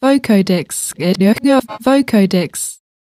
vocodex eh, vocodex.